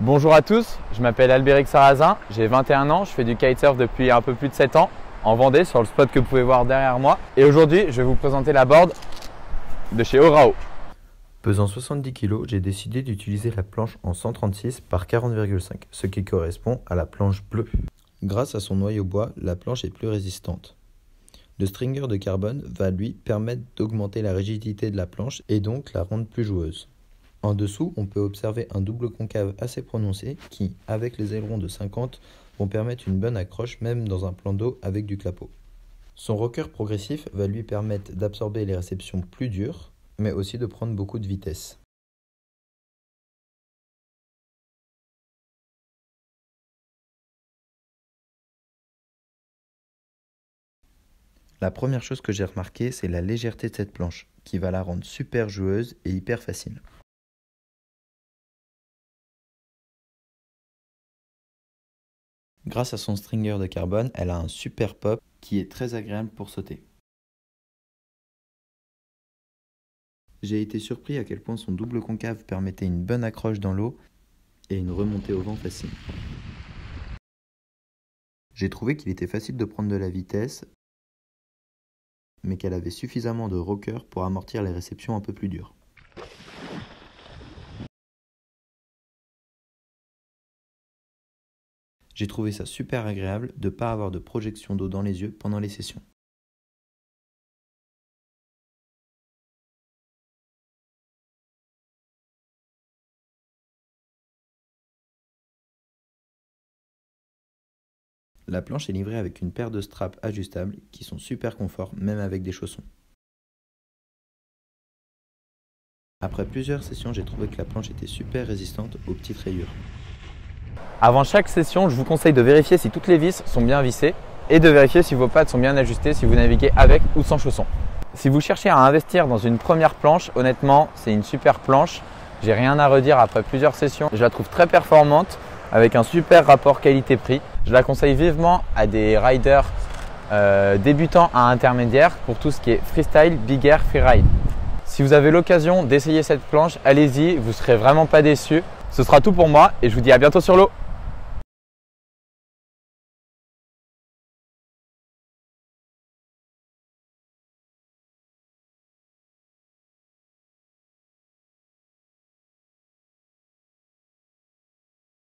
Bonjour à tous, je m'appelle Albéric Sarrazin, j'ai 21 ans, je fais du kitesurf depuis un peu plus de 7 ans en Vendée sur le spot que vous pouvez voir derrière moi. Et aujourd'hui, je vais vous présenter la board de chez Orao. Pesant 70 kg, j'ai décidé d'utiliser la planche en 136 par 40,5, ce qui correspond à la planche bleue. Grâce à son noyau bois, la planche est plus résistante. Le stringer de carbone va lui permettre d'augmenter la rigidité de la planche et donc la rendre plus joueuse. En dessous, on peut observer un double concave assez prononcé qui, avec les ailerons de 50, vont permettre une bonne accroche même dans un plan d'eau avec du clapot. Son rocker progressif va lui permettre d'absorber les réceptions plus dures, mais aussi de prendre beaucoup de vitesse. La première chose que j'ai remarqué, c'est la légèreté de cette planche, qui va la rendre super joueuse et hyper facile. Grâce à son stringer de carbone, elle a un super pop qui est très agréable pour sauter. J'ai été surpris à quel point son double concave permettait une bonne accroche dans l'eau et une remontée au vent facile. J'ai trouvé qu'il était facile de prendre de la vitesse, mais qu'elle avait suffisamment de rocker pour amortir les réceptions un peu plus dures. J'ai trouvé ça super agréable de ne pas avoir de projection d'eau dans les yeux pendant les sessions. La planche est livrée avec une paire de straps ajustables qui sont super confort même avec des chaussons. Après plusieurs sessions, j'ai trouvé que la planche était super résistante aux petites rayures. Avant chaque session, je vous conseille de vérifier si toutes les vis sont bien vissées et de vérifier si vos pattes sont bien ajustées si vous naviguez avec ou sans chaussons. Si vous cherchez à investir dans une première planche, honnêtement, c'est une super planche. J'ai rien à redire après plusieurs sessions. Je la trouve très performante avec un super rapport qualité-prix. Je la conseille vivement à des riders euh, débutants à intermédiaires pour tout ce qui est freestyle, big air, freeride. Si vous avez l'occasion d'essayer cette planche, allez-y, vous ne serez vraiment pas déçus. Ce sera tout pour moi et je vous dis à bientôt sur l'eau.